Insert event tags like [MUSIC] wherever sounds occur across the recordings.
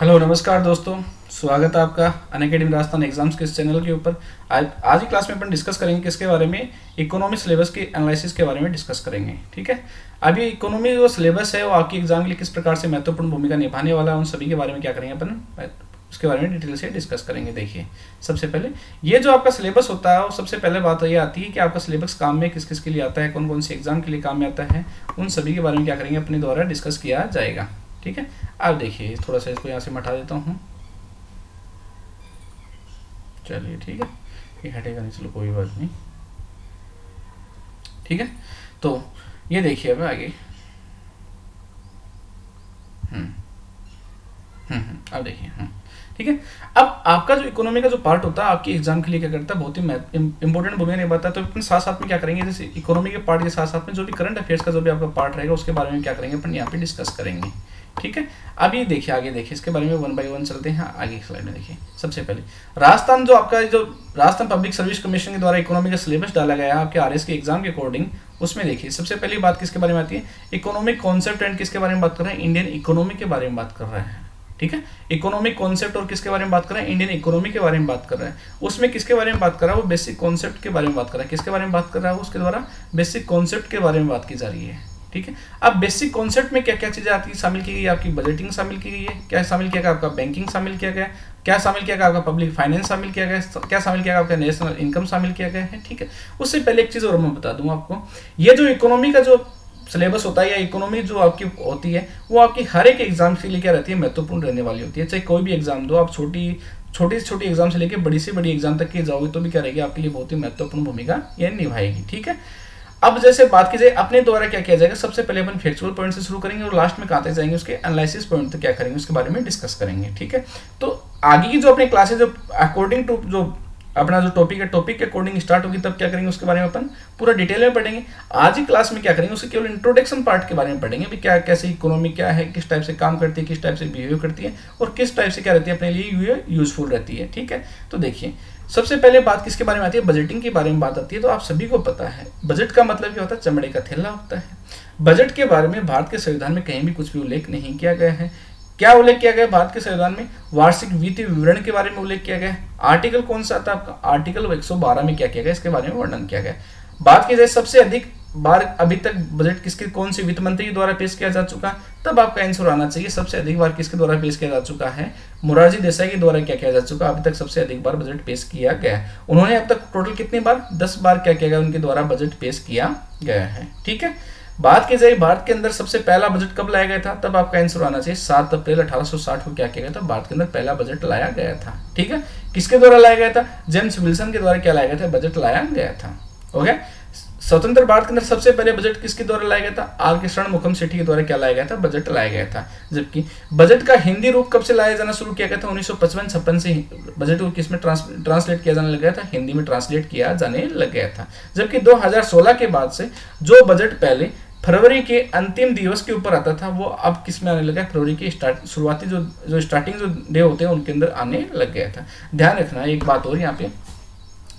Hello, नमस्कार दोस्तों। स्वागत है आपका अन अकेडमी राजस्थान एग्ज़ाम्स के इस चैनल के ऊपर। आज आज की क्लास में अपन डिस्कस करेंगे किसके बारे में इकोनॉमी सिलेबस के एनालिसिस के बारे में डिस्कस करेंगे, ठीक है? अभी इकोनॉमी जो सिलेबस है, वो आपकी एग्ज़ाम के लिए किस प्रकार से महत्वपूर्ण भूमिका निभाने वाला है, उन सभी के बारे में क्या करेंगे अपन उसके बारे में डिटेल से डिस्कस करेंगे, देखिए। सबसे पहले, ये जो आपका सिलेबस होता है, वो सबसे पहले बात ये आती है कि आपका सिलेबस काम में किस किस के लिए आता है कौन कौन से एग्ज़ाम के लिए काम में आता है, उन सभी के बारे में क्या करेंगे, अपने द्वारा डिस्कस किया जाएगा। ठीक है? अब देखिए थोड़ा सा इसको यहाँ से मटा देता हूँ। चलिए ठीक है? ये हटेगा नहीं चलो कोई बात नहीं। ठीक है? तो ये देखिए अब आगे। हम्म। हम्म, हम्म अब देखिए हम्म। ठीक है? अब आपका जो इकोनॉमी का जो पार्ट होता है, आपकी एग्ज़ाम के लिए क्या करता है? बहुत ही इंपॉर्टेंट भूमिका निभाता है तो अपन साथ साथ में क्या करेंगे? जैसे इकोनॉमी के पार्ट के साथ साथ में जो भी करंट अफेयर्स का जो भी आपका पार्ट रहेगा, उसके बारे में क्या करेंगे? अपन यहाँ पे डिस्कस करेंगे। ठीक है? अब ये देखिए, आगे देखिए, इसके बारे में वन बाय वन चलते हैं। आगे स्लाइड में देखिए, सबसे पहले। राजस्थान जो आपका जो राजस्थान पब्लिक सर्विस कमीशन के द्वारा इकोनॉमी का सिलेबस डाला गया है, आपके आर के एग्ज़ाम के अकॉर्डिंग उसमें देखिए, सबसे पहली बात किसके बारे में आती है? इकोनॉमिक कॉन्सेप्ट एंड किसके बारे में बात कर रहे हैं? इंडियन इकोनॉमी के बारे में बात कर रहे हैं। ठीक है? इकोनॉमिक कॉन्सेप्ट और किसके बारे में बात कर रहे हैं? इंडियन इकोनॉमी के बारे में बात कर रहे हैं। उसमें किसके बारे में बात कर रहा है? वो बेसिक कॉन्सेप्ट के बारे में बात कर रहा है। किसके बारे में बात कर रहा है? उसके द्वारा बेसिक कॉन्सेप्ट के बारे में बात की जा रही है। ठीक है? अब बेसिक कॉन्सेप्ट में क्या क्या चीज़ें आती शामिल की गई? आपकी बजटिंग शामिल की गई है। क्या शामिल किया गया? आपका बैंकिंग शामिल किया गया क्या शामिल किया गया? आपका पब्लिक फाइनेंस शामिल किया गया क्या शामिल किया गया? आपका नेशनल इनकम शामिल किया गया है। ठीक है? उससे पहले एक चीज़ और मैं बता दूँ आपको। ये जो इकोनॉमी का जो सिलेबस होता है या इकोनॉमी जो आपकी होती है, वो आपकी हर एक एग्ज़ाम के लिए क्या रहती है, महत्वपूर्ण रहने वाली होती है। चाहे कोई भी एग्ज़ाम दो, आप छोटी छोटी से छोटी एग्ज़ाम से लेकर बड़ी से बड़ी एग्ज़ाम तक के जाओगे तो भी क्या रहेगी, आपके लिए बहुत ही महत्वपूर्ण भूमिका यह निभाएगी, ठीक है? अब जैसे बात की जाए, अपने द्वारा क्या किया जाएगा, सबसे पहले अपन फैक्चुअल पॉइंट से शुरू करेंगे और लास्ट में कहाँ तक जाएँगे, उसके एनालिसिस पॉइंट तक क्या करेंगे, उसके बारे में डिस्कस करेंगे, ठीक है? तो आगे की जो अपने क्लासेस जो अकॉर्डिंग टू जो अपना जो टॉपिक है टॉपिक के अकॉर्डिंग स्टार्ट होगी, तब क्या करेंगे उसके बारे में अपन पूरा डिटेल में पढ़ेंगे। आज ही क्लास में क्या करेंगे, उसके केवल इंट्रोडक्शन पार्ट के बारे में पढ़ेंगे भी क्या, कैसे इकोनॉमी क्या है, किस टाइप से काम करती है, किस टाइप से बिहेव करती है और किस टाइप से क्या रहती है, अपने लिए यूजफुल रहती है, ठीक है? तो देखिए, सबसे पहले बात किसके बारे में आती है? बजटिंग के बारे में बात आती है तो आप सभी को पता है बजट का मतलब क्या होता है, चमड़े का थैला होता है। बजट के बारे में भारत के संविधान में कहीं भी कुछ भी उल्लेख नहीं किया गया है। क्या उल्लेख किया गया भारत के संविधान में? वार्षिक वित्तीय विवरण के बारे में उल्लेख किया गया। आर्टिकल कौन सा था? आपका आर्टिकल 112 में क्या किया गया? इसके बारे में वर्णन किया गया। बात की जाए सबसे अधिक बार अभी तक बजट किसके कौन से वित्त मंत्री द्वारा पेश किया जा चुका? तब आपका आंसर आना चाहिए। सबसे अधिक बार किसके द्वारा पेश किया जा चुका है? मुरारजी देसाई के द्वारा क्या किया जा चुका? अभी तक सबसे अधिक बार बजट पेश किया गया। उन्होंने अब तक टोटल कितनी बार? दस बार क्या किया गया? उनके द्वारा बजट पेश किया गया है। ठीक है? बात की जाए, भारत के अंदर सबसे पहला बजट कब लाया गया था? तब आपका आंसर आना चाहिए, सात अप्रैल 1860 को क्या किया गया था? भारत के अंदर पहला बजट लाया गया था। ठीक है? किसके द्वारा लाया गया था? जेम्स विल्सन के द्वारा क्या लाया गया था? बजट लाया गया था। ओके स्वतंत्र भारत के अंदर सबसे पहले बजट किसके द्वारा लाया गया था? आर के शरण मुखम सेठी के द्वारा क्या लाया गया था? बजट लाया गया था। जबकि बजट का हिंदी रूप कब से लाया जाना शुरू किया गया था? उन्नीस सौ छप्पन से बजट को किसमें ट्रांसलेट किया जाने लग गया था? हिंदी में ट्रांसलेट किया जाने लग गया था। जबकि 2016 के बाद से जो बजट पहले फरवरी के अंतिम दिवस के ऊपर आता था, वो अब किसमें आने लगा फरवरी के स्टार्ट, शुरुआती जो जो स्टार्टिंग जो डे होते हैं, उनके अंदर आने लग गया था। ध्यान रखना, एक बात और यहाँ पे,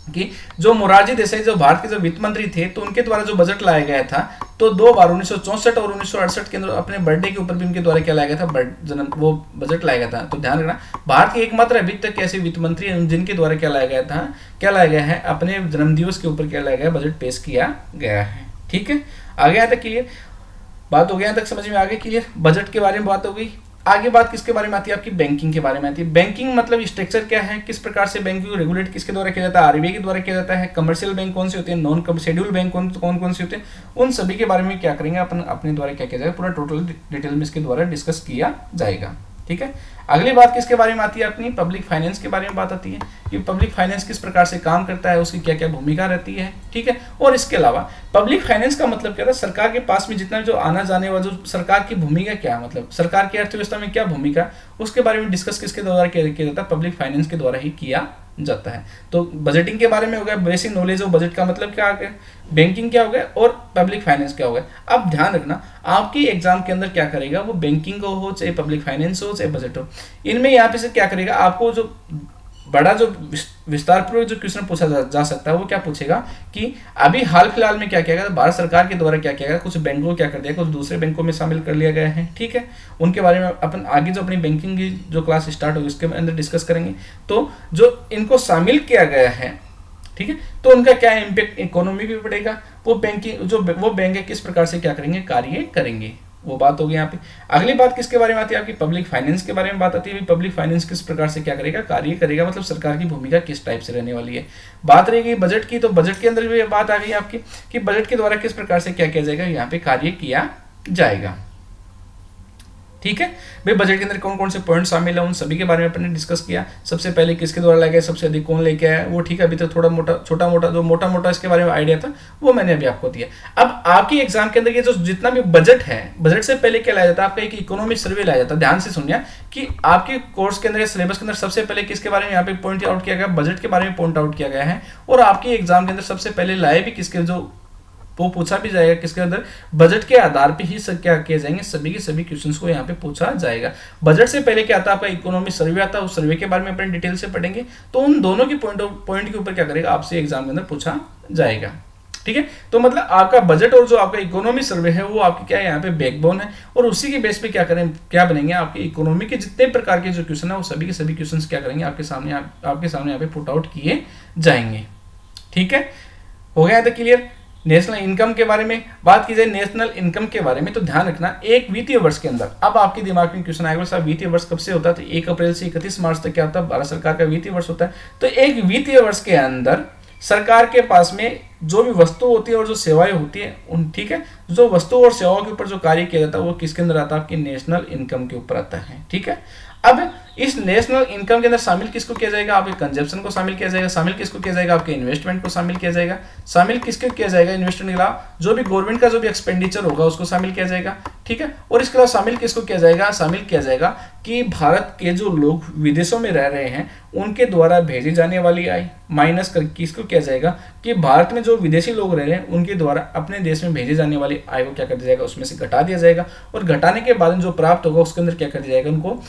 कि जो मोरारजी देसाई, जो भारत के जो वित्त मंत्री थे तो उनके द्वारा जो बजट लाया गया था तो दो बार, उन्नीस और उन्नीस के अंदर अपने बर्थडे के ऊपर भी उनके द्वारा क्या लाया गया था? जन्म वो बजट लाया गया था। तो ध्यान रखना, भारत के एकमात्र अभी तक ऐसे वित्त मंत्री जिनके द्वारा क्या लाया गया था? क्या लाया गया है? अपने जन्मदिवस के ऊपर क्या लाया गया बजट पेश किया गया है। ठीक है? आगे यहाँ तक क्लियर बात हो गया तक, समझ में आगे क्लियर बजट के बारे में बात हो गई। आगे बात किसके बारे में आती है? आपकी बैंकिंग के बारे में आती है। बैंकिंग मतलब स्ट्रक्चर क्या है? किस प्रकार से बैंक को रेगुलेट किसके द्वारा किया जाता है? आरबीआई के द्वारा किया जाता है। कमर्शियल बैंक कौन से होते हैं? नॉन शेड्यूल बैंक कौन कौन कौन से होते हैं? उन सभी के बारे में क्या करेंगे? अपन अपने द्वारा क्या किया जाएगा? पूरा टोटल डिटेल में इसके द्वारा डिस्कस किया जाएगा। ठीक है? अगली बात किसके बारे में आती है अपनी? पब्लिक फाइनेंस के बारे में बात आती है कि पब्लिक फाइनेंस किस प्रकार से काम करता है, उसकी क्या क्या भूमिका रहती है, ठीक है? और इसके अलावा पब्लिक फाइनेंस का मतलब क्या था? सरकार के पास में जितना जो आना जाने वाला, जो सरकार की भूमिका क्या है मतलब सरकार की अर्थव्यवस्था में क्या भूमिका, उसके बारे में डिस्कस किसके द्वारा किया जाता है? पब्लिक फाइनेंस के द्वारा ही किया जाता है। तो बजटिंग के बारे में हो गया बेसिक नॉलेज ऑफ़ बजट का मतलब क्या आ गया? बैंकिंग क्या हो गया? और पब्लिक फाइनेंस क्या हो गया? अब ध्यान रखना, आपकी एग्ज़ाम के अंदर क्या करेगा? वो बैंकिंग हो, चाहे पब्लिक फाइनेंस हो, चाहे बजट हो। इनमें यहाँ पे से क्या करेगा? आपको जो बड़ा जो विस्तार पूर्वक जो क्वेश्चन पूछा जा, जा सकता है वो क्या पूछेगा कि अभी हाल फ़िलहाल में क्या किया गया भारत सरकार के द्वारा क्या किया गया कुछ बैंकों को क्या कर दिया कुछ दूसरे बैंकों में शामिल कर लिया गया है ठीक है? उनके बारे में अपन आगे जो अपनी बैंकिंग की जो क्लास स्टार्ट होगी उसके अंदर डिस्कस करेंगे। तो जो इनको शामिल किया गया है ठीक है? तो उनका क्या इम्पेक्ट इकोनॉमी भी पड़ेगा? वो बैंकिंग जो वो बैंक किस प्रकार से क्या करेंगे? कार्य करेंगे। वो बात होगी यहाँ पे। अगली बात किसके बारे में आती है? आपकी पब्लिक फाइनेंस के बारे में बात आती है। पब्लिक फाइनेंस किस प्रकार से क्या करेगा? कार्य करेगा? मतलब सरकार की भूमिका किस टाइप से रहने वाली है? बात रहेगी बजट की तो बजट के अंदर भी बात आ गई आपकी कि बजट के द्वारा किस प्रकार से क्या किया जाएगा? यहाँ पे कार्य किया जाएगा। ठीक है? भाई बजट के अंदर कौन कौन से पॉइंट शामिल है? उन सभी के बारे में अपने डिस्कस किया। सबसे पहले किसके द्वारा लाया गया सबसे अधिक कौन लेके आया? वो ठीक है, अभी तक तो थोड़ा मोटा छोटा मोटा जो मोटा मोटा इसके बारे में आइडिया था, वो मैंने अभी आपको दिया। अब आपकी एग्ज़ाम के अंदर ये जो जितना भी बजट है बजट से पहले क्या लाया जाता है? आपका एक इकोनॉमिक सर्वे लाया जाता है। ध्यान से सुनिए, कि आपके कोर्स के अंदर सिलेबस के अंदर सबसे पहले किसके बारे में यहाँ पे पॉइंट आउट किया गया बजट के बारे में पॉइंट आउट किया गया है, और आपकी एग्ज़ाम के अंदर सबसे पहले लाए भी किसके, जो वो पूछा भी जाएगा किसके अंदर? बजट के आधार पे ही सब क्या किए जाएँगे? सभी के सभी क्वेश्चंस को यहाँ पे पूछा जाएगा। बजट से पहले क्या आता है आपका इकोनॉमिक सर्वे आता है उस सर्वे के बारे में अपने डिटेल से पढ़ेंगे। तो उन दोनों की पॉइंट पॉइंट के ऊपर क्या करेगा? आपसे एग्ज़ाम के अंदर पूछा जाएगा। ठीक है? तो मतलब आपका बजट और जो आपका इकोनॉमी सर्वे है वो आपकी क्या है? यहाँ पे बैकबोन है। और उसी के बेस पे क्या करें? क्या बनेंगे? आपके इकोनॉमी के जितने प्रकार के जो क्वेश्चन है वो सभी के सभी क्वेश्चन क्या करेंगे? आपके सामने आप, आपके सामने यहाँ पे पुट आउट किए जाएँगे। ठीक है? हो गया था क्लियर नेशनल इनकम के बारे में बात की जाए, नेशनल इनकम के बारे में तो ध्यान रखना, एक वित्तीय वर्ष के अंदर। अब आपके दिमाग में क्वेश्चन आएगा साहब वित्तीय वर्ष कब से होता है? तो एक अप्रैल से इकतीस मार्च तक क्या होता है? भारत सरकार का वित्तीय वर्ष होता है। तो एक वित्तीय वर्ष के अंदर सरकार के पास में जो भी वस्तु होती है और जो सेवाएँ होती है, उन, ठीक है? जो वस्तु और सेवाओं के ऊपर जो कार्य किया जाता है, वो किसके अंदर आता है? आपकी नेशनल इनकम के ऊपर आता है, ठीक है? अब इस नेशनल इनकम के अंदर शामिल किसको किया जाएगा? आपके कंजप्शन को शामिल किया जाएगा। शामिल किसको किया जाएगा? आपके इन्वेस्टमेंट को शामिल किया जाएगा। शामिल किसको किया जाएगा? इन्वेस्टमेंट के अलावा जो भी गवर्नमेंट का जो भी एक्सपेंडिचर होगा, उसको शामिल किया जाएगा। ठीक है? और इसके अलावा शामिल किसको किया जाएगा? शामिल किया जाएगा कि भारत के जो लोग विदेशों में रह रहे हैं, उनके द्वारा भेजी जाने वाली आय माइनस कर, किसको किया जाएगा? कि भारत में जो विदेशी लोग रह रहे हैं, उनके द्वारा अपने देश में भेजी जाने वाली आय को क्या कर दिया जाएगा? उसमें से घटा दिया जाएगा। और घटाने के बाद जो प्राप्त होगा, उसके अंदर क्या कर दिया जाएगा? उनको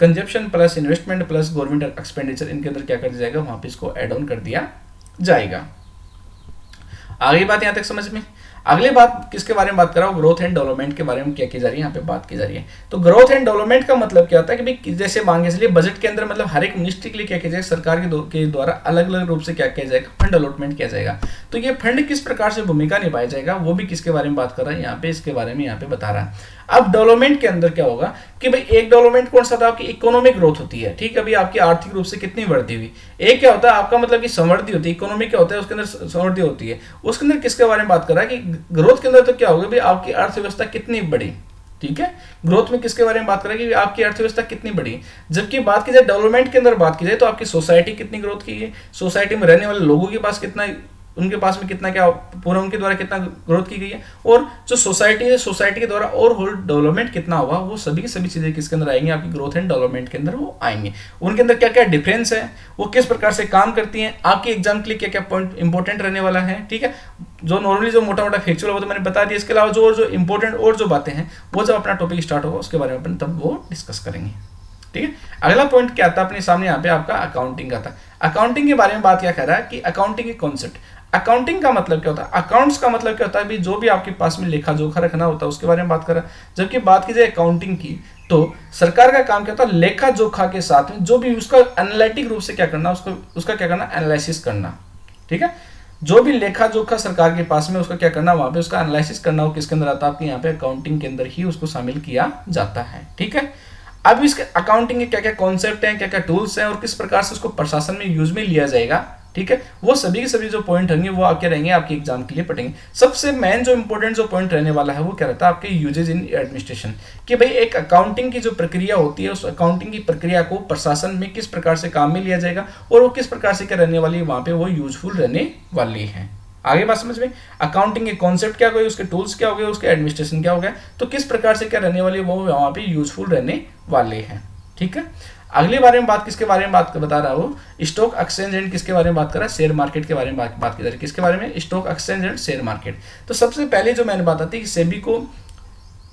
consumption plus investment plus government expenditure इनके अंदर क्या कर दिया जाएगा? वहाँ पर इसको एड ऑन कर दिया जाएगा। आगे बात यहाँ तक समझ में? अगली बात किसके बारे में बात कर रहा हूँ? ग्रोथ एंड डेवलपमेंट के बारे में क्या की जा रही है? यहाँ पे बात की जा रही है। तो ग्रोथ एंड डेवलपमेंट का मतलब क्या होता है कि भाई जैसे मांगे, इसलिए बजट के अंदर मतलब हर एक मिनिस्ट्री के लिए क्या किया जाएगा? सरकार के द्वारा अलग अलग रूप से क्या किया जाएगा? फंड अलॉटमेंट किया जाएगा। तो ये फंड किस प्रकार से भूमिका निभाया जाएगा, वो भी किसके बारे में बात कर रहा है? यहाँ पे इसके बारे में यहाँ पे बता रहा है। अब डेवलपमेंट के अंदर क्या होगा कि भाई, एक डेवलपमेंट कौन सा था? आपकी इकोनॉमिक ग्रोथ होती है, ठीक है? अभी आपकी आर्थिक रूप से कितनी वृद्धि हुई? एक क्या होता है, आपका मतलब कि समृद्धि होती है। इकोनॉमी क्या होता है, उसके अंदर समृद्धि होती है। उसके अंदर किसके बारे में बात कर रहा है कि ग्रोथ के अंदर तो क्या होगा, भाई, आपकी अर्थव्यवस्था कितनी बड़ी, ठीक है? ग्रोथ में किसके बारे में बात करें कि आपकी अर्थव्यवस्था कितनी बड़ी? जबकि बात की जाए डेवलपमेंट के अंदर बात की जाए तो आपकी सोसाइटी कितनी ग्रोथ की है? सोसाइटी में रहने वाले लोगों के पास कितना उनके पास में कितना क्या, पूरा उनके द्वारा कितना ग्रोथ की गई है? और जो सोसाइटी है सोसाइटी के द्वारा और होल डेवलपमेंट कितना हुआ वो सभी की सभी चीज़ें किसके अंदर आएँगी? आपकी ग्रोथ एंड डेवलपमेंट के अंदर वो आएँगे। उनके अंदर क्या क्या डिफरेंस है? वो किस प्रकार से काम करती हैं? आपके एग्ज़ाम के लिए क्या क्या पॉइंट इंपॉर्टेंट रहने वाला है? ठीक है? जो नॉर्मली जो मोटा मोटा फैक्चुअल वो तो मैंने बता दिया। इसके अलावा जो और जो इंपॉर्टेंट और जो बातें हैं, वो जब अपना टॉपिक स्टार्ट होगा, उसके बारे में अपन तब वो डिस्कस करेंगे। ठीक है? अगला पॉइंट क्या आता है अपने सामने यहाँ पे आपका अकाउंटिंग का था। अकाउंटिंग के बारे में बात क्या कर रहा है कि अकाउंटिंग के कॉन्सेप्ट अकाउंटिंग का मतलब क्या होता है? अकाउंट्स का मतलब क्या होता है? जो भी आपके पास में लेखा जोखा रखना होता है, उसके बारे में बात करें जबकि बात की जाए अकाउंटिंग की तो सरकार का काम क्या होता है? लेखा जोखा के साथ में, जो भी उसका एनालिटिक रूप से क्या करना, उसको, उसका क्या करना एनालिसिस करना। ठीक है? जो भी लेखा जोखा सरकार के पास में, उसका क्या करना, वहाँ पे उसका एनालिसिस करना हो किसके अंदर आता है? आपके यहाँ पे अकाउंटिंग के अंदर ही उसको शामिल किया जाता है। ठीक है? अब इसके अकाउंटिंग के क्या क्या कॉन्सेप्ट हैं क्या क्या टूल्स हैं, और किस प्रकार से उसको प्रशासन में यूज़ में लिया जाएगा? ठीक है? वो सभी के सभी जो पॉइंट होंगे वो आपके रहेंगे, आपके एग्ज़ाम के लिए पढ़ेंगे। सबसे मेन जो इंपॉर्टेंट जो पॉइंट रहने वाला है, वो क्या रहता है? आपके यूजेज इन एडमिनिस्ट्रेशन कि भाई एक अकाउंटिंग की जो प्रक्रिया होती है, उस अकाउंटिंग की प्रक्रिया को प्रशासन में किस प्रकार से काम में लिया जाएगा और वो किस प्रकार से क्या रहने वाली है, वहाँ पर वो यूजफुल रहने वाली है। आगे बात समझ में? अकाउंटिंग के कॉन्सेप्ट क्या हो गए? उसके टूल्स क्या हो गए? उसके एडमिनिस्ट्रेशन क्या हो गया? तो किस प्रकार से क्या रहने वाली वो वहाँ पे यूजफुल रहने वाले हैं। ठीक है? अगले बारे में बात किसके बारे में बात बता रहा हूँ? स्टॉक एक्सचेंज एंड किसके बारे में बात कर रहा है? शेयर मार्केट के बारे में बात, बात की जा रही है। किसके बारे में? Stock exchange and share market. तो सबसे पहले जो मैंने बात आती है कि सेबी को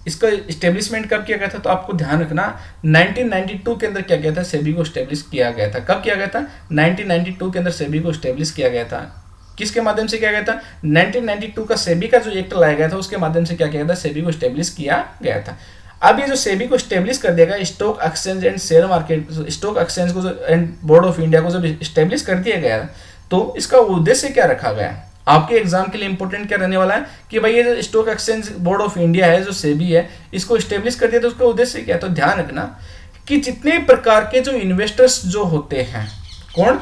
इसका स्टेब्लिशमेंट कब किया गया था तो आपको ध्यान रखना 1992 के अंदर क्या किया था? सेबी को स्टेब्लिश किया गया था। कब किया गया था? 1992 के अंदर सेबी को स्टेब्लिश किया गया था। किसके माध्यम से किया गया था? 1992 का सेबी का जो एक्ट लाया गया था उसके माध्यम से क्या किया गया था? सेबी को स्टेब्लिश किया गया था। अब ये जो सेबी को स्टेब्लिश कर देगा stock exchange and share market stock exchange को एंड बोर्ड ऑफ़ इंडिया को जब स्टेब्लिश कर दिया गया तो इसका उद्देश्य क्या रखा गया? आपके एग्ज़ाम के लिए इंपॉर्टेंट क्या रहने वाला है? कि भाई ये जो stock exchange board of India है, जो सेबी है, इसको स्टेब्लिश कर दिया तो उसका उद्देश्य क्या है? तो ध्यान रखना कि जितने प्रकार के जो इन्वेस्टर्स जो होते हैं, कौन?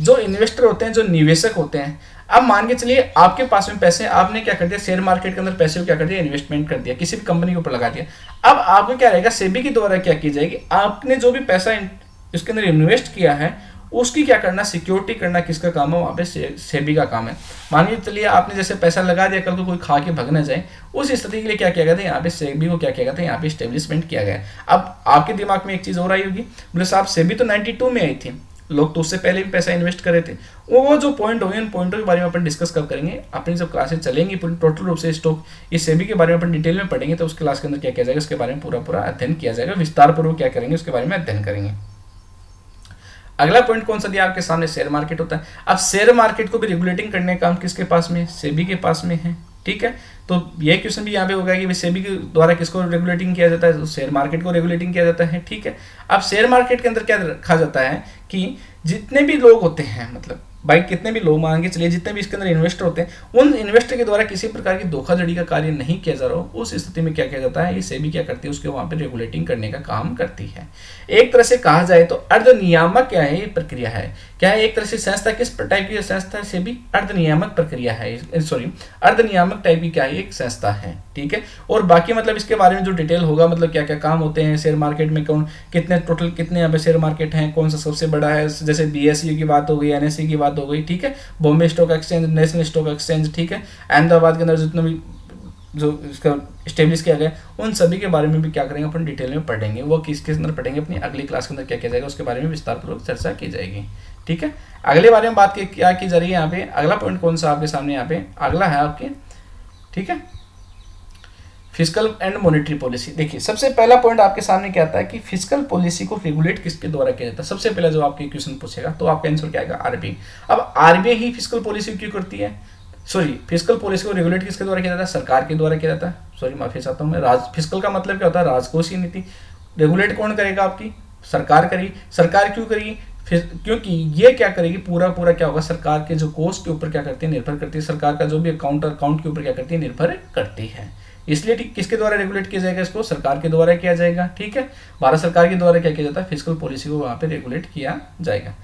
जो इन्वेस्टर होते हैं, जो निवेशक होते हैं अब मान के चलिए, आपके पास में पैसे, आपने क्या कर दिया? शेयर मार्केट के अंदर पैसे को क्या कर दिया? इन्वेस्टमेंट कर दिया, किसी भी कंपनी के ऊपर लगा दिया। अब आपको क्या रहेगा? सेबी के द्वारा क्या की जाएगी? आपने जो भी पैसा इसके अंदर इन्वेस्ट किया है, उसकी क्या करना? सिक्योरिटी करना किसका काम है? वहाँ पे सेबी का काम है। मानिए चलिए, आपने जैसे पैसा लगा दिया, कल को कोई खा के भग ना जाए, उस स्थिति के लिए क्या किया गया था? यहाँ पे सेबी को क्या किया गया था? यहाँ पे स्टेब्लिशमेंट किया गया। अब आपके दिमाग में एक चीज़ और आई होगी। बोले साहब, सेबी तो नाइन्टी में आई थी। लोग तो उससे पहले भी पैसा इन्वेस्ट करे थे। वो जो पॉइंट होंगे उन पॉइंटों के बारे में अपन डिस्कस कब करेंगे। अपनी जब क्लासेस चलेंगी, पूरी टोटल रूप से स्टॉक इस सेबी के बारे में अपन डिटेल में पढ़ेंगे तो उस क्लास के अंदर क्या किया जाएगा, उसके बारे में पूरा पूरा अध्ययन किया जाएगा। विस्तार पूर्वक क्या करेंगे, उसके बारे में अध्ययन करेंगे। अगला पॉइंट कौन सा दिया आपके सामने? शेयर मार्केट होता है। अब शेयर मार्केट को भी रेगुलेटिंग करने का काम किसके पास में? सेबी के पास में है। ठीक है? तो ये क्वेश्चन भी यहाँ पे होगा कि सेबी के द्वारा किसको रेगुलेटिंग किया जाता है? तो शेयर मार्केट को रेगुलेटिंग किया जाता है। ठीक है? अब शेयर मार्केट के अंदर क्या रखा जाता है? कि जितने भी लोग होते हैं मतलब भाई कितने भी लोग मांगे, चलिए जितने भी इसके अंदर इन्वेस्टर होते हैं, उन इन्वेस्टर के द्वारा किसी प्रकार की धोखाधड़ी का कार्य नहीं किया जा रहा हो, उस स्थिति में क्या किया जाता है, ये सेबी क्या करती है, उसके वहाँ पर रेगुलेटिंग करने का काम करती है। एक तरह से कहा जाए तो अर्ध नियामक क्या है, ये प्रक्रिया है क्या है एक तरह से संस्था किस टाइप की संस्था से भी अर्ध नियामक प्रक्रिया है। सॉरी अर्ध नियामक टाइप की क्या है एक संस्था है, ठीक है? और बाकी मतलब इसके बारे में जो डिटेल होगा मतलब क्या क्या काम होते हैं शेयर मार्केट में कौन, कितने टोटल कितने यहाँ पे शेयर मार्केट हैं, कौन सा सबसे बड़ा है? जैसे बी की बात हो गई एन की बात हो गई, ठीक है? Bombay stock exchange national stock exchange ठीक है? अहमदाबाद के अंदर जितने भी जो इसका स्टेब्लिश किया गया, उन सभी के बारे में भी क्या करेंगे, अपन डिटेल में पढ़ेंगे। वो किस अंदर पढ़ेंगे, अपनी अगली क्लास के अंदर क्या किया जाएगा, उसके बारे में विस्तार पूर्वक चर्चा की जाएगी। ठीक है? अगले बारे में बात की, क्या की जा रही है यहाँ पे? अगला पॉइंट कौन सा आपके सामने यहाँ पे? अगला है आपके, ठीक है? फ़िज़िकल एंड मॉनिटरी पॉलिसी देखिए, सबसे पहला पॉइंट आपके सामने क्या आता है कि फ़िज़िकल पॉलिसी को रेगुलेट किसके द्वारा किया जाता है? सबसे पहला जो आपके क्वेश्चन पूछेगा तो आपका आंसर क्या आएगा? आरबीआई अब आरबीआई ही फ़िज़िकल पॉलिसी क्यों करती है? सॉरी फ़िज़िकल पॉलिसी को रेगुलेट किसके द्वारा किया जाता है? सरकार के द्वारा किया जाता है। सॉरी माफ़ी चाहता हूँ, मैं राज फ़िज़िकल का मतलब क्या होता है? राजकोषीय नीति। रेगुलेट कौन करेगा आपकी? सरकार करेगी। सरकार क्यों करेगी? फिर क्योंकि ये क्या करेगी? पूरा पूरा क्या होगा? सरकार के जो कोस्ट के ऊपर क्या करती है? निर्भर करती है। सरकार का जो भी अकाउंट अकाउंट के ऊपर क्या करती है? निर्भर करती है। इसलिए किसके द्वारा रेगुलेट किया जाएगा इसको? सरकार के द्वारा किया जाएगा, ठीक है? भारत सरकार के द्वारा क्या किया जाता है? फ़िज़िकल पॉलिसी को वहाँ पे रेगुलेट किया जाएगा।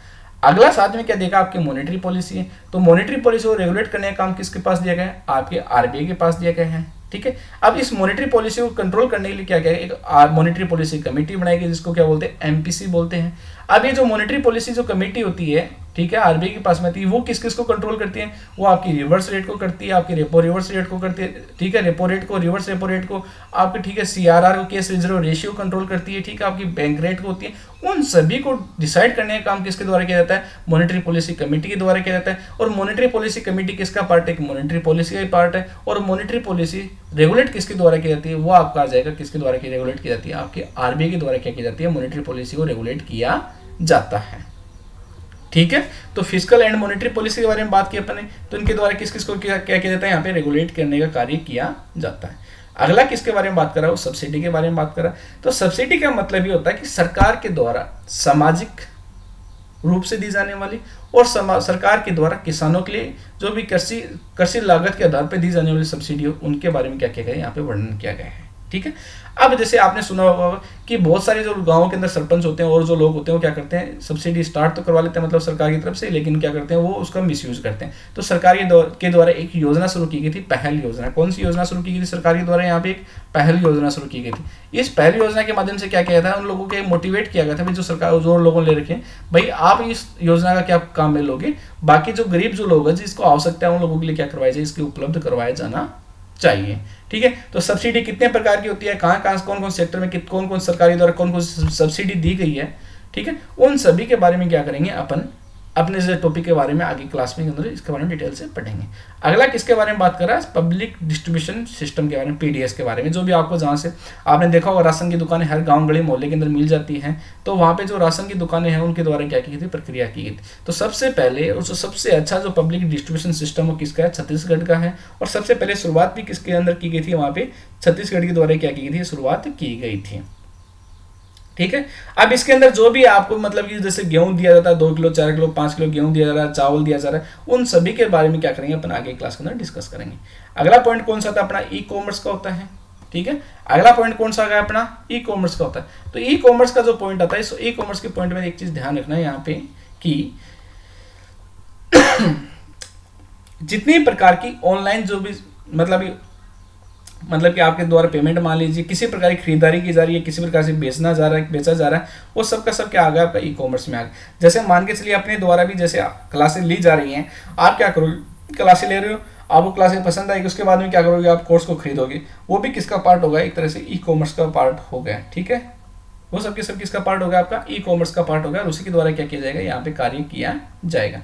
अगला साथ में क्या देखा? आपकी मॉनेटरी पॉलिसी है। तो मॉनेटरी पॉलिसी को रेगुलेट करने का काम किसके पास दिया गया है? आपके आरबीआई के पास दिया गया है। ठीक है? अब इस मॉनेटरी पॉलिसी को कंट्रोल करने के लिए क्या क्या एक मॉनेटरी पॉलिसी कमेटी बनाई गई जिसको क्या बोलते हैं? एमपीसी बोलते हैं। अब ये जो मॉनेटरी पॉलिसी जो कमेटी होती है ठीक है? आरबीआई के पास में आती है। वो किस किस को कंट्रोल करती है? वो आपकी रिवर्स रेट को करती है, आपकी रेपो रिवर्स रेट को करती है। ठीक है? रेपो रेट को रिवर्स रेपो रेट को, आपके ठीक है सीआरआर को केस रिज़र्व रेशियो कंट्रोल करती है। ठीक है? आपकी बैंक रेट को होती है। उन सभी को डिसाइड करने का काम किसके द्वारा किया जाता है? मॉनिटरी पॉलिसी कमेटी के द्वारा किया जाता है। और मॉनिटरी पॉलिसी कमेटी किसका पार्ट है मॉनिटरी पॉलिसी का पार्ट है। और मॉनिटरी पॉलिसी रेगुलेट किसके द्वारा की जाती है? वो आपका आ जाएगा। किसके द्वारा की रेगुलेट की जाती है? आपके आरबीआई के द्वारा क्या की जाती है? मॉनिटरी पॉलिसी को रेगुलेट किया जाता है। ठीक है? तो फ़िज़िकल एंड मॉनिटरी पॉलिसी के बारे में बात की अपन। तो इनके द्वारा किस किस को क्या, किया जाता है? यहाँ पे रेगुलेट करने का कार्य किया जाता है। अगला किसके बारे में बात कर करा वो सब्सिडी के बारे में बात कर करा तो सब्सिडी का मतलब ये होता है कि सरकार के द्वारा सामाजिक रूप से दी जाने वाली और सरकार के द्वारा किसानों के लिए जो भी कृषि कृषि लागत के आधार पर दी जाने वाली सब्सिडी हो, उनके बारे में क्या किया गया यहाँ पे वर्णन किया गया है। ठीक है? अब जैसे आपने सुना होगा कि बहुत सारे जो गाँव के अंदर सरपंच होते हैं और जो लोग होते हैं वो क्या करते हैं? सब्सिडी स्टार्ट तो करवा लेते हैं मतलब सरकार की तरफ़ से, लेकिन क्या करते हैं? वो उसका मिसयूज करते हैं। तो सरकार के द्वारा एक योजना शुरू की गई थी, पहल योजना। कौन सी योजना शुरू की गई थी? सरकार के द्वारा यहाँ पे एक पहल योजना शुरू की गई थी। इस पहल योजना के माध्यम से क्या किया था? उन लोगों के मोटिवेट किया गया था भाई, जो सरकार, जो लोगों ले रखे भाई, आप इस योजना का क्या काम में लोगे? बाकी जो गरीब जो लोग हैं, जिसको आवश्यकता है, उन लोगों के लिए क्या करवाया जाए? इसके उपलब्ध करवाया जाना चाहिए, ठीक है? तो सब्सिडी कितने प्रकार की होती है? कहाँ कहाँ, कौन कौन सेक्टर में कौन कौन सरकारी द्वारा कौन कौन सब्सिडी दी गई है, ठीक है? उन सभी के बारे में क्या करेंगे? अपन अपने से टॉपिक के बारे में आगे क्लास में अंदर इसके बारे में डिटेल से पढ़ेंगे। अगला किसके बारे में बात कर रहा है? पब्लिक डिस्ट्रीब्यूशन सिस्टम के बारे में पीडीएस के बारे में, जो भी आपको जहाँ से आपने देखा होगा, राशन की दुकानें हर गाँव गली मोहल्ले के अंदर मिल जाती हैं। तो वहाँ पे जो राशन की दुकानें हैं, उनके द्वारा क्या की गई थी? प्रक्रिया की गई थी। तो सबसे पहले, और सबसे अच्छा जो पब्लिक डिस्ट्रीब्यूशन सिस्टम वो किसका है? छत्तीसगढ़ का है। और सबसे पहले शुरुआत भी किसके अंदर की गई थी? वहाँ पे छत्तीसगढ़ के द्वारा क्या की गई थी? शुरुआत की गई थी। ठीक है? अब इसके अंदर जो भी आपको मतलब कि जैसे गेहूँ दिया जाता है, दो किलो, चार किलो, पाँच किलो गेहूँ दिया जा रहा है, चावल दिया जा रहा है, उन सभी के बारे में क्या करेंगे? अपन आगे क्लास के अंदर डिस्कस करेंगे। अगला पॉइंट कौन सा था? अपना ई कॉमर्स का होता है, ठीक है? अगला पॉइंट कौन सा है अपना ई कॉमर्स का होता है। तो ई कॉमर्स का जो पॉइंट आता है ई कॉमर्स के पॉइंट में एक चीज़ ध्यान रखना है यहाँ पे कि [COUGHS] जितनी प्रकार की ऑनलाइन जो भी मतलब मतलब कि आपके द्वारा पेमेंट मान लीजिए, किसी प्रकार की खरीदारी की जा रही है, किसी प्रकार से बेचना जा रहा है, बेचा जा रहा है, वो सब का सब क्या आ गया आपका ई कॉमर्स में आ गया। जैसे मान के चलिए अपने द्वारा भी जैसे क्लासेस ली जा रही हैं, आप क्या करोगे? क्लासेस ले रहे हो, आपको क्लासेस पसंद आएगी, उसके बाद में क्या करोगे? आप कोर्स को खरीदोगे। वो भी किसका पार्ट होगा? एक तरह से ई कॉमर्स का पार्ट हो गया, ठीक है? वो सब के सब किसका पार्ट होगा आपका? ई कॉमर्स का पार्ट होगा और उसी के द्वारा क्या किया जाएगा? यहाँ पे कार्य किया जाएगा।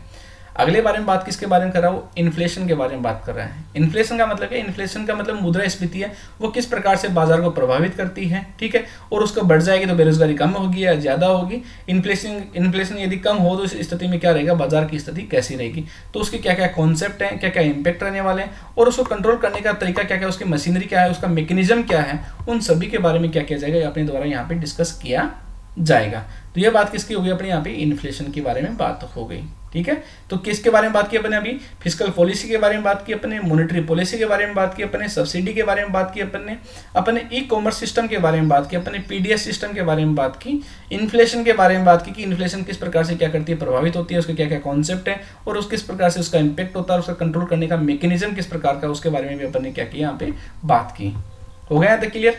अगले बारे में बात किसके बारे में कर रहा है? इन्फ्लेशन के बारे में बात कर रहा है। इन्फ्लेशन का मतलब है इन्फ्लेशन का मतलब मुद्रा स्फीति है। वो किस प्रकार से बाज़ार को प्रभावित करती है, ठीक है? और उसको बढ़ जाएगी तो बेरोजगारी कम होगी या ज़्यादा होगी। इन्फ्लेशन इन्फ्लेशन यदि कम हो तो इस स्थिति में क्या रहेगा? बाज़ार की स्थिति कैसी रहेगी? तो उसके क्या क्या कॉन्सेप्ट है क्या क्या इंपैक्ट रहने वाले हैं? और उसको कंट्रोल करने का तरीका क्या क्या उसकी मशीनरी क्या है? उसका मेकेनिज्म क्या है? उन सभी के बारे में क्या किया जाएगा? अपने द्वारा यहाँ पे डिस्कस किया जाएगा। तो ये बात किसकी होगी? अपने यहाँ पे इन्फ्लेशन के बारे में बात हो गई। ठीक है? तो किसके बारे में बात की अपने अभी? फ़िज़िकल पॉलिसी के बारे में बात की अपने मॉनेटरी पॉलिसी के बारे में बात की अपने सब्सिडी के बारे में बात की अपने अपने ई कॉमर्स सिस्टम के बारे में बात की अपने पीडीएस सिस्टम के बारे में बात की इन्फ्लेशन के बारे में बात की कि इन्फ्लेशन किस प्रकार से क्या करती है, प्रभावित होती है, उसके क्या क्या कॉन्सेप्ट है और उस किस प्रकार से उसका इम्पेक्ट होता है, उसका कंट्रोल करने का मैकेनिज्म किस प्रकार का उसके बारे में भी अपन ने क्या किया, यहाँ पे बात की। हो गया था क्लियर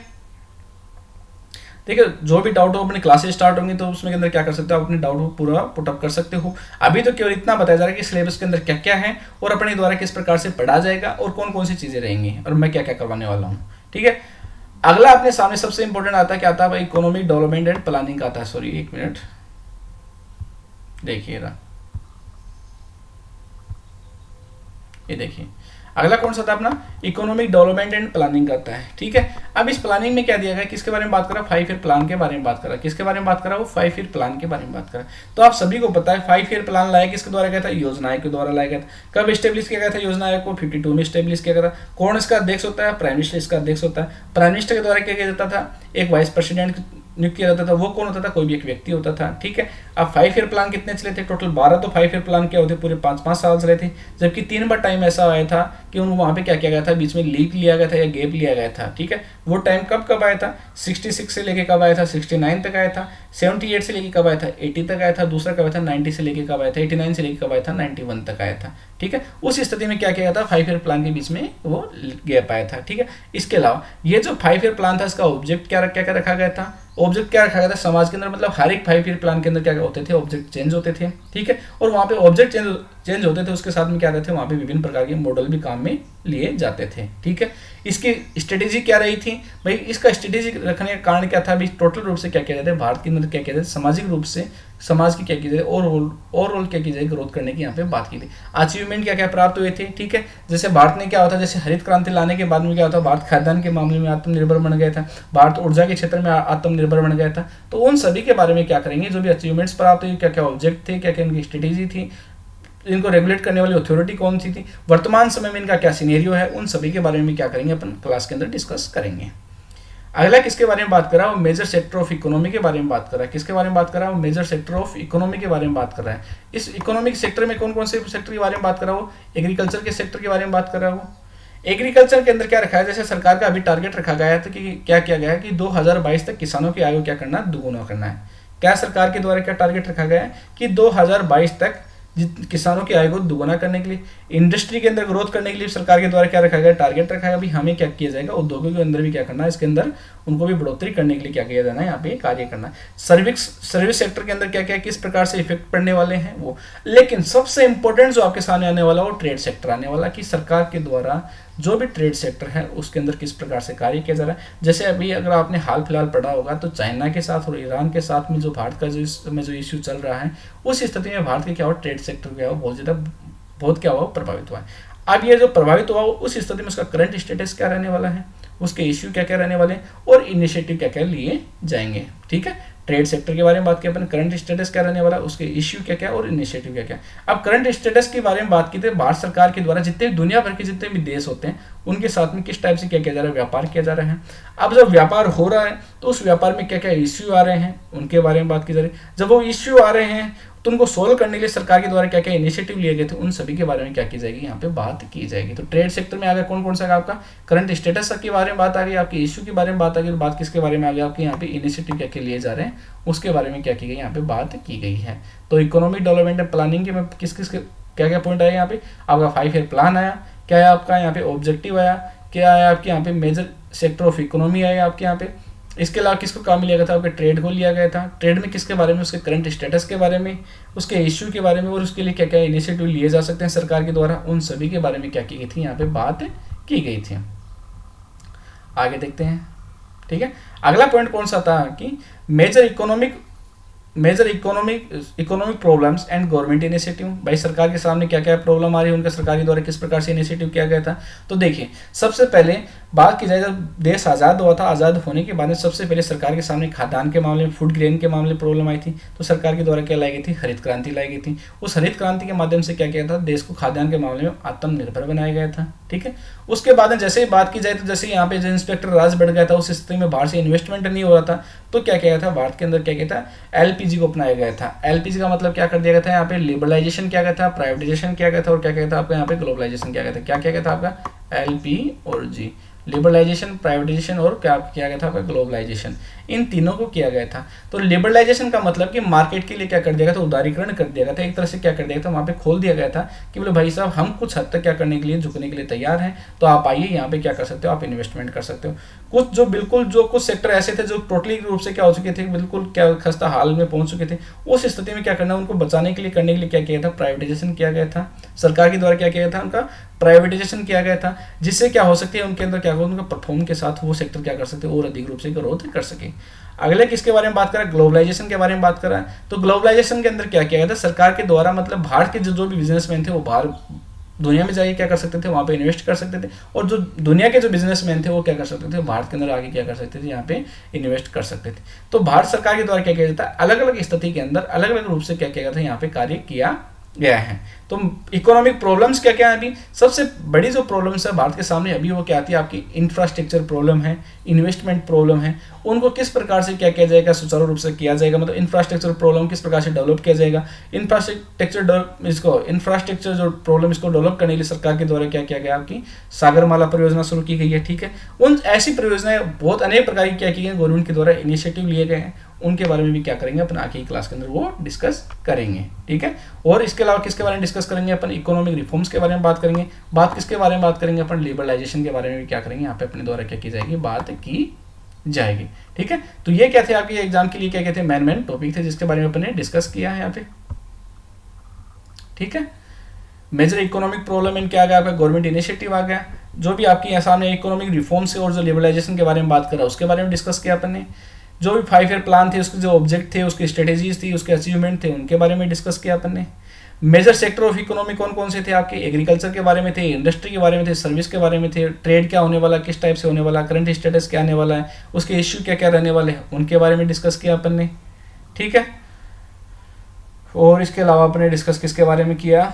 ठीक है, जो भी डाउट हो, अपनी क्लासेस स्टार्ट होंगी तो उसमें के अंदर क्या कर सकते हो, आप अपने डाउट को पूरा पुटअप कर सकते हो। अभी तो केवल इतना बताया जा रहा है कि सिलेबस के अंदर क्या क्या है और अपने द्वारा किस प्रकार से पढ़ा जाएगा और कौन कौन सी चीज़ें रहेंगी और मैं क्या क्या करवाने वाला हूँ, ठीक है? अगला अपने सामने सबसे इंपॉर्टेंट आता है, क्या आता है इकोनॉमिक डेवलपमेंट एंड प्लानिंग आता है। सॉरी एक मिनट देखिए ये देखिए। अगला कौन सा था अपना? इकोनॉमिक डेवलपमेंट एंड प्लानिंग करता है, ठीक है? अब इस प्लानिंग में क्या दिया गया? किसके बारे में बात करा? फाइव ईयर प्लान के बारे में बात करा। किसके बारे में बात करा? वो फाइव ईयर प्लान के बारे में बात करा। तो आप सभी को पता है फाइव ईयर प्लान लाया किसके द्वारा गया था? योजनाएँ के द्वारा लाया गया था। कब स्टेब्लिश किया गया था योजना को? फिफ्टी में स्टेब्लिश किया गया था। कौन इसका अध्यक्ष होता है? प्राइम मिनिस्टर इसका अध्यक्ष होता है। प्राइम मिनिस्टर के द्वारा क्या किया जाता था? एक वाइस प्रेसिडेंट किया जाता था, वो कौन होता था? कोई भी एक व्यक्ति होता था, ठीक है? अब फाइव ईयर प्लान कितने चले थे? टोटल बारह तो फाइव ईयर प्लान क्या होते पूरे पाँच पाँच साल चले थे। जबकि तीन बार टाइम ऐसा आया था कि उन, वहाँ पे क्या किया गया था? बीच में लीक लिया गया था या गेप लिया गया था, ठीक है? वो टाइम कब कब आया था? सिक्सटी से लेके कब आया था? सिक्सटी तक आया था। सेवेंटी से लेके कब आया था? एटी तक आया था। दूसरा कब आया था? नाइन्टी से लेके कब आया था? एटी से लेके कब आया था? नाइन्टी तक आया था, ठीक है? उस स्थिति में क्या किया गया था? फाइव ईयर प्लान के बीच में वो गैप आया था, ठीक है? इसके अलावा ये जो फाइव ईयर प्लान था, इसका ऑब्जेक्ट क्या क्या रखा गया था? ऑब्जेक्ट क्या रखा गया था? समाज के अंदर मतलब हर एक फाइव ईयर प्लान के अंदर क्या होते थे? ऑब्जेक्ट चेंज होते थे, ठीक है? और वहाँ पे ऑब्जेक्ट चेंज चेंज होते थे, उसके साथ में क्या रहते थे? वहाँ पे विभिन्न प्रकार के मॉडल भी काम में लिए जाते थे, ठीक है? इसकी स्ट्रेटेजी क्या रही थी? भाई, इसका स्ट्रेटेजी रखने का कारण क्या था? भाई टोटल रूप से क्या किया जाता है? भारत के अंदर क्या किया जाता है? सामाजिक रूप से समाज की क्या की जाए ओवरऑल ओवरऑल क्या की जाए ग्रोथ करने की यहाँ पे बात की थी। अचीवमेंट क्या क्या प्राप्त हुए थे, ठीक है? जैसे भारत ने क्या होता जैसे हरित क्रांति लाने के बाद में क्या होता, भारत खाद्यान्न के मामले में आत्मनिर्भर बन गया था, भारत ऊर्जा के क्षेत्र में आत्मनिर्भर बन गया था। तो उन सभी के बारे में क्या करेंगे, जो भी अचीवमेंट्स प्राप्त हुई क्या क्या ऑब्जेक्ट थे क्या क्या इनकी स्ट्रेटेजी थी, इनको रेगुलेट करने वाली अथॉरिटी कौन सी थी, वर्तमान समय में इनका क्या सीनेरियो है, उन सभी के बारे में क्या करेंगे, अपन क्लास के अंदर डिस्कस करेंगे। अगला किसके बारे में बात कर रहा है? वो मेजर सेक्टर ऑफ़ इकोनॉमी के बारे में बात कर रहा है। किसके बारे में बात कर रहा है? मेजर सेक्टर ऑफ़ इकोनॉमी के बारे में बात कर रहा है। इस इकोनॉमिक सेक्टर में कौन कौन से सेक्टर के बारे में बात कर रहा है? एग्रीकल्चर के सेक्टर के बारे में बात कर रहा है। एग्रीकल्चर के अंदर क्या रखा है? जैसे सरकार का अभी टारगेट रखा गया है तो कि क्या किया गया है कि 2022 तक किसानों की आय क्या करना है? दुगुना करना है। क्या सरकार के द्वारा क्या टारगेट रखा गया है? कि 2022 तक किसानों की आय को दुगुना करने के लिए इंडस्ट्री के अंदर ग्रोथ करने के लिए सरकार के द्वारा क्या रखा गया टारगेट रखा गया हमें क्या किया जाएगा, उद्योगों के अंदर भी क्या करना है, इसके अंदर उनको भी बढ़ोतरी करने के लिए क्या किया जाना है, यहाँ पे कार्य करना है। सर्विस सर्विस सेक्टर के अंदर क्या क्या, किस प्रकार से इफ़ेक्ट पड़ने वाले हैं, वो। लेकिन सबसे इंपॉर्टेंट जो आपके सामने आने वाला वो ट्रेड सेक्टर आने वाला कि सरकार के द्वारा जो भी ट्रेड सेक्टर है, उसके अंदर किस प्रकार से कार्य किया जा रहा है। जैसे अभी अगर आपने हाल फ़िलहाल पढ़ा होगा तो चाइना के साथ और ईरान के साथ में जो भारत का जो इस, में जो इश्यू चल रहा है, उस स्थिति में भारत के क्या हुआ ट्रेड सेक्टर क्या हुआ, बहुत ज़्यादा, बहुत क्या हुआ, प्रभावित हुआ है। अब ये जो प्रभावित हुआ, उस स्थिति में उसका करंट स्टेटस क्या रहने वाला है? उसके इश्यू क्या क्या रहने वाले हैं? और इनिशिएटिव क्या क्या लिए जाएँगे? ठीक है? ट्रेड सेक्टर के बारे में बात की, अपन करंट स्टेटस क्या रहने वाला उसके इश्यू क्या क्या और इनिशिएटिव क्या क्या अब करंट स्टेटस के बारे में बात की तो भारत सरकार के द्वारा जितने दुनिया भर के जितने भी देश होते हैं, उनके साथ में किस टाइप से क्या किया जा रहा है, व्यापार किया जा रहा है। अब जब व्यापार हो रहा है तो उस व्यापार में क्या क्या इश्यू आ रहे हैं, उनके बारे में बात की जा रही है। जब वो इश्यू आ रहे हैं तो उनको सोल्व करने के लिए सरकार के द्वारा क्या क्या इनिशिएटिव लिए गए थे, उन सभी के बारे में क्या की जाएगी? यहाँ पे बात की जाएगी। तो ट्रेड सेक्टर में आगे कौन कौन सा आपका? करंट स्टेटस के बारे में बात आ गई आपकी इश्यू के बारे में बात आ गई बात किसके बारे में आ गई आपके यहाँ पे इनिशिएटिव क्या क्या लिए जा रहे हैं, उसके बारे में क्या की गई, यहाँ पे बात की गई है। तो इकोनॉमिक डेवलपमेंट एंड प्लानिंग के किस किस क्या क्या पॉइंट आया यहाँ पे? आपका फाइव ईयर प्लान आया, क्या आपका? यहाँ पे ऑब्जेक्टिव आया, क्या आया आपके यहाँ पे मेजर सेक्टर ऑफ़ इकोनॉमी आया आपके यहाँ पे? इसके अलावा किसको काम लिया गया था? आपके ट्रेड को लिया गया था। ट्रेड में किसके बारे में, उसके करंट स्टेटस के बारे में, उसके इश्यू के बारे में और उसके लिए क्या क्या इनिशिएटिव लिए जा सकते हैं सरकार के द्वारा? उन सभी के बारे में क्या की गई थी? यहाँ पे बात की गई थी। आगे देखते हैं। ठीक है? अगला पॉइंट कौन सा था कि major economic major economic economic problems and government initiative भाई, सरकार के सामने क्या क्या प्रॉब्लम आ रही है? उनका सरकार द्वारा किस प्रकार से इनिशिएटिव किया गया था? तो देखिए, सबसे पहले बात की जाए जब देश आज़ाद हुआ था, आज़ाद होने के बाद में सबसे पहले सरकार के सामने खाद्यान्न के मामले में फ़ूड ग्रेन के मामले में प्रॉब्लम आई थी। तो सरकार के द्वारा क्या लाई गई थी? हरित क्रांति लाई गई थी। उस हरित क्रांति के माध्यम से क्या किया था? देश को खाद्यान्न के मामले में आत्मनिर्भर बनाया गया था, ठीक है? उसके बाद में जैसे ही बात की जाए तो जैसे यहाँ पे जो इंस्पेक्टर राज बढ़ गया था, उस स्थिति में बाहर से इन्वेस्टमेंट नहीं हो रहा था। तो क्या किया था? भारत के अंदर क्या किया था? एलपीजी को अपनाया गया था। एलपीजी का मतलब क्या कर दिया गया था? यहाँ पे लिबरलाइजेशन किया गया था प्राइवेटाइजेशन किया गया था और क्या किया था? आपका यहाँ पे ग्लोबलाइजेशन किया गया था। क्या किया गया था आपका? एल पी और जी। लिबरलाइजेशन प्राइवेटाइजेशन और क्या किया गया था? आपका ग्लोबलाइजेशन। इन तीनों को किया गया था। तो लिबरलाइजेशन का मतलब कि मार्केट के लिए क्या कर दिया गया था? उदारीकरण कर दिया गया था। एक तरह से क्या कर दिया गया था? वहाँ पे खोल दिया गया था कि बोले, भाई साहब, हम कुछ हद तक क्या करने के लिए, झुकने के लिए तैयार हैं। तो आप आइए, यहाँ पे क्या कर सकते हो? आप इन्वेस्टमेंट कर सकते हो। कुछ जो बिल्कुल, जो कुछ सेक्टर ऐसे थे जो टोटली रूप से क्या हो चुके थे, बिल्कुल क्या खस्ता हाल में पहुँच चुके थे, उस स्थिति में क्या करना, उनको बचाने के लिए, करने के लिए क्या किया था? प्राइवेटाइजेशन किया गया था। सरकार के द्वारा क्या किया था? उनका प्राइवेटाइजेशन किया गया था। जिससे क्या हो सकती है, उनके अंदर क्या उनका परफॉर्म के साथ वो सेक्टर क्या कर सकते हैं? और अधिक रूप से ग्रोथ कर सके। अगले किसके बारे में बात करें? ग्लोबलाइजेशन के बारे में बात करें। तो ग्लोबलाइजेशन के अंदर क्या किया गया था? सरकार के द्वारा मतलब भारत के जो जो भी बिजनेसमैन थे, वो बाहर दुनिया में जाके क्या कर सकते थे? वहाँ पे इन्वेस्ट कर सकते थे। और जो दुनिया के जो बिजनेसमैन थे, वो क्या कर सकते थे? भारत के अंदर आगे क्या कर सकते थे? यहाँ पे इन्वेस्ट कर सकते थे। तो भारत सरकार के द्वारा क्या किया जाता है अलग अलग स्थिति के अंदर अलग अलग रूप से क्या किया गया था? यहाँ पे कार्य किया गया है। तो इकोनॉमिक प्रॉब्लम्स क्या क्या है अभी? सबसे बड़ी जो प्रॉब्लम्स है भारत के सामने, अभी वो क्या आती है? आपकी इंफ्रास्ट्रक्चर प्रॉब्लम है इन्वेस्टमेंट प्रॉब्लम है, उनको किस प्रकार से क्या किया जाएगा? सुचारू रूप से किया जाएगा। मतलब इंफ्रास्ट्रक्चर प्रॉब्लम किस प्रकार से डेवलप किया जाएगा? इंफ्रास्ट्रक्चर इसको इंफ्रास्ट्रक्चर जो प्रॉब्लम इसको डेवलप करने के लिए सरकार के द्वारा क्या किया गया? आपकी सागरमाला परियोजना शुरू की गई है, ठीक है? उन ऐसी परियोजनाएँ बहुत अनेक प्रकार की क्या की गई गवर्नमेंट के द्वारा इनिशिएटिव लिए गए हैं। उनके बारे में भी क्या करेंगे, अपन आगे क्लास के अंदर वो डिस्कस करेंगे, ठीक है? और इसके अलावा किसके बारे में डिस्कस करेंगे, अपन इकोनॉमिक रिफॉर्म्स के बारे में बात करेंगे। बात किसके बारे में बात करेंगे, अपन लिबरलाइजेशन के बारे में भी क्या करेंगे, यहाँ पे अपने द्वारा क्या की जाएगी, बात की जाएगी, ठीक है? तो ये क्या थे आपके एग्ज़ाम के लिए, क्या कहते हैं मेन टॉपिक थे जिसके बारे में अपने डिस्कस किया है यहाँ पे, ठीक है? मेजर इकोनॉमिक प्रॉब्लम इन क्या आ गया? आपका गवर्नमेंट इनिशिएटिव आ गया। जो भी आपके यहाँ सामने इकोनॉमिक रिफॉर्म से और जो लिबरलाइजेशन के बारे में बात करा उसके बारे में डिस्कस किया अपन जो भी फाइव ईयर प्लान थे, उसके जो ऑब्जेक्ट थे, उसकी स्ट्रेटेजीज थी, उसके अचीवमेंट थे, उनके बारे में डिस्कस किया अपन ने। मेजर सेक्टर ऑफ़ इकोनॉमी कौन कौन से थे आपके? एग्रीकल्चर के बारे में थे इंडस्ट्री के बारे में थे सर्विस के बारे में थे ट्रेड क्या होने वाला, किस टाइप से होने वाला करंट स्टेटस क्या आने वाला है, उसके इश्यू क्या क्या रहने वाले हैं, उनके बारे में डिस्कस किया अपन ने। ठीक है? और इसके अलावा अपन डिस्कस किसके बारे में किया?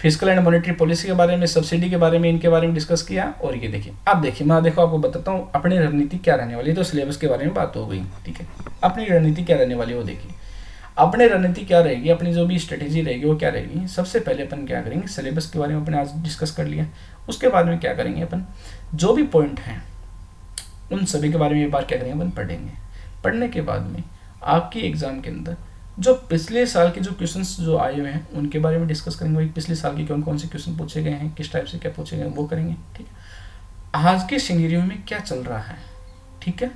फ़िज़िकल एंड मॉनिटरी पॉलिसी के बारे में सब्सिडी के बारे में, इनके बारे में डिस्कस किया और ये देखिए। अब देखिए, मैं देखो, आपको बताता हूँ, अपनी रणनीति क्या रहने वाली है। तो सिलेबस के बारे में बात हो गई, ठीक है? अपनी रणनीति क्या रहने वाली है, वो देखिए। अपनी रणनीति क्या रहेगी, अपनी जो भी स्ट्रेटेजी रहेगी, वो क्या रहेगी? सबसे पहले अपन क्या करेंगे सिलेबस के बारे में अपने आज डिस्कस कर लिया। उसके बाद में क्या करेंगे अपन? जो भी पॉइंट हैं, उन सभी के बारे में एक बार क्या करेंगे अपन? पढ़ेंगे। पढ़ने के बाद में आपकी एग्ज़ाम के अंदर जो पिछले साल के जो क्वेश्चंस जो आए हुए हैं, उनके बारे में डिस्कस करेंगे। पिछले साल के कौन कौन से क्वेश्चन पूछे गए हैं, किस टाइप से क्या पूछे गए हैं, वो करेंगे, ठीक है? आज के सीनेरियो में क्या चल रहा है, ठीक है?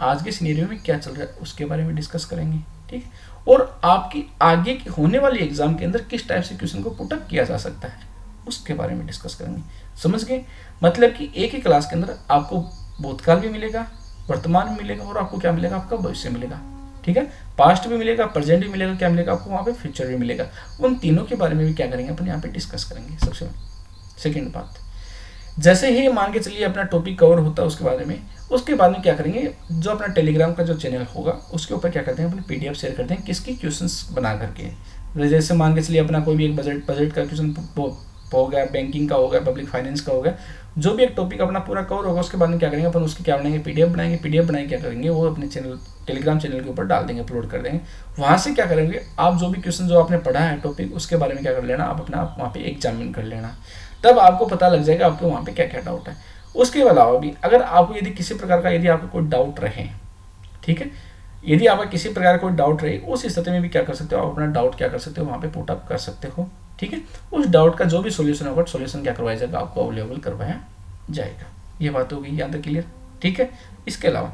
आज के सीनेरियो में क्या चल रहा है, उसके बारे में डिस्कस करेंगे, ठीक है? और आपकी आगे की होने वाली एग्ज़ाम के अंदर किस टाइप से क्वेश्चन को पुटअप किया जा सकता है, उसके बारे में डिस्कस करेंगे। समझ गए? मतलब कि एक ही क्लास के अंदर आपको भूतकाल भी मिलेगा, वर्तमान भी मिलेगा और आपको क्या मिलेगा? आपका भविष्य मिलेगा। ठीक है? पास्ट भी मिलेगा प्रेजेंट भी मिलेगा, क्या मिलेगा आपको? वहाँ पे फ्यूचर भी मिलेगा। उन तीनों के बारे में भी क्या करेंगे? अपन यहाँ पे डिस्कस करेंगे सबसे पहले। सेकेंड बात, जैसे ही मान के चलिए अपना टॉपिक कवर होता है उसके बारे में, उसके बाद में क्या करेंगे? जो अपना टेलीग्राम का जो चैनल होगा, उसके ऊपर क्या करते हैं? अपने पीडीएफ शेयर करते हैं, किसकी क्वेश्चंस बना करके। जैसे मान के चलिए अपना कोई भी एक बजट बजट का क्वेश्चन हो गया बैंकिंग का हो गया पब्लिक फाइनेंस का हो गया, जो भी एक टॉपिक अपना पूरा कवर होगा, उसके बाद में क्या करेंगे, अपन उसके क्या बनाएँगे पीडीएफ बनाएँगे पीडीएफ बनाए क्या करेंगे, वो अपने चैनल टेलीग्राम चैनल के ऊपर डाल देंगे अपलोड कर देंगे। वहाँ से क्या करेंगे, आप जो भी क्वेश्चन जो आपने पढ़ा है टॉपिक उसके बारे में क्या कर लेना, आप अपना वहाँ पे एग्जामिन कर लेना। तब आपको पता लग जाएगा आपको वहाँ पे क्या क्या डाउट है। उसके अलावा भी, अगर आपको यदि किसी प्रकार का यदि आपको कोई डाउट रहे, ठीक है, यदि आपका किसी प्रकार का कोई डाउट रहे, उस स्थिति में भी क्या कर सकते हो, आप अपना डाउट क्या कर सकते हो, वहाँ पे पुट अप कर सकते हो। ठीक है? उस डाउट का जो भी सोल्यूशन होगा सोल्यूशन क्या करवाया जाएगा, आपको अवेलेबल करवाया जाएगा। ये बात होगी यहाँ तक क्लियर ठीक है? इसके अलावा,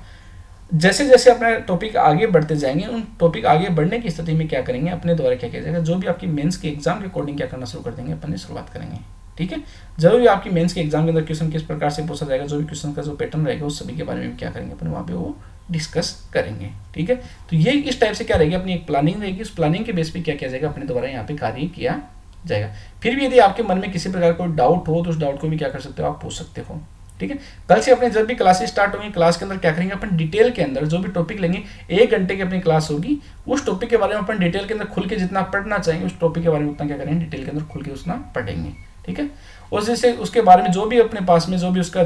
जैसे जैसे अपना टॉपिक आगे बढ़ते जाएँगे, उन टॉपिक आगे बढ़ने की स्थिति में क्या करेंगे, अपने द्वारा क्या किया जाएगा, जो भी आपकी मेंस के एग्ज़ाम के अकॉर्डिंग क्या करना शुरू कर देंगे, अपने शुरुआत करेंगे। ठीक है? ज़रूर आपकी मेंस के एग्ज़ाम के अंदर क्वेश्चन किस प्रकार से पूछा जाएगा, जो भी क्वेश्चन का जो पैटर्न रहेगा, उस सभी के बारे में क्या करेंगे, अपने वहाँ पे वो डिस्कस करेंगे। ठीक है? तो ये इस टाइप से क्या रहेगी, अपनी एक प्लानिंग रहेगी, उस प्लानिंग के बेस पे क्या किया जाएगा, अपने द्वारा यहाँ पे कार्य किया जाएगा। फिर भी यदि आपके मन में किसी प्रकार कोई डाउट हो तो उस डाउट को भी क्या कर सकते हो? आप पूछ सकते हो। ठीक है? कल से अपने जब भी क्लासेस स्टार्ट होंगी क्लास के अंदर क्या करेंगे? अपन डिटेल के अंदर जो भी टॉपिक लेंगे, एक घंटे की अपनी क्लास होगी। उस टॉपिक के बारे में अपन डिटेल के अंदर खुल के जितना पढ़ना चाहेंगे, उस टॉपिक के बारे में उतना क्या करेंगे? डिटेल के अंदर खुल के उतना पढ़ेंगे। ठीक है? और जैसे उसके बारे में जो भी अपने पास में जो भी उसका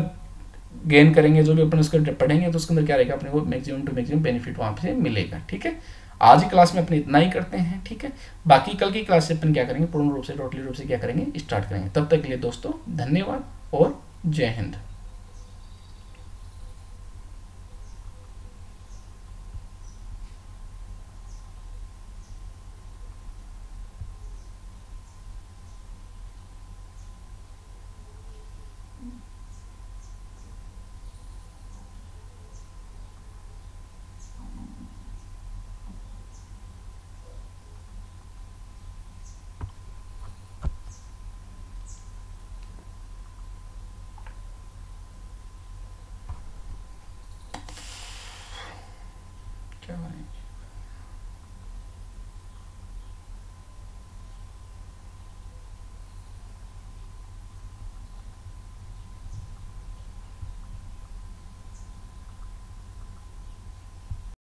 गेन करेंगे, जो भी अपन उसको पढ़ेंगे तो उसके अंदर क्या रहेगा? अपने को मैक्सिमम टू मैक्सिमम बेनिफिट वहाँ से मिलेगा। ठीक है? आज की क्लास में अपन इतना ही करते हैं, ठीक है? बाकी कल की क्लास से अपन क्या करेंगे? पूर्ण रूप से टोटली रूप से क्या करेंगे? स्टार्ट करेंगे। तब तक के लिए दोस्तों, धन्यवाद और जय हिंद।